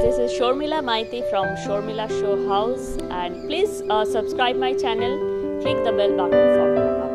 This is Sharmila Maiti from Sharmila Show House. And please uh, subscribe my channel, click the bell button for more.